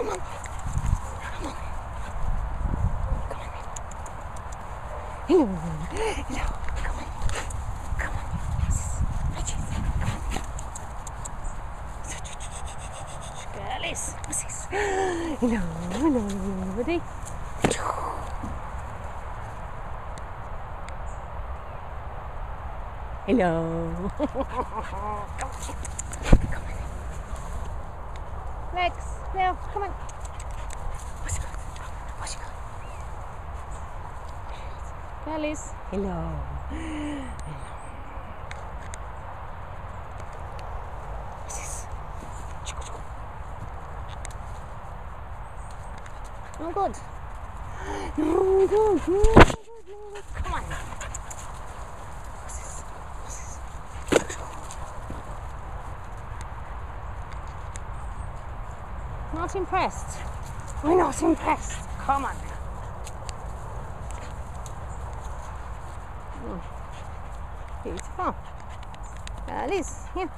Come on. Come on. Come on. Hello. Hello. Come on. Come on. Yes. Right. Come on. Girlies. What's? Hello. Hello, everybody. Hello. Come on. Come on. Legs. Now, come on. What's it got? What's it got? Girlies. Hello. Hello. What's this? Chico, chico. No good. No good. No good. No good. Come on. What's this? What's this? Not impressed. We're not impressed. Come on. Mm. Beautiful. it is. here.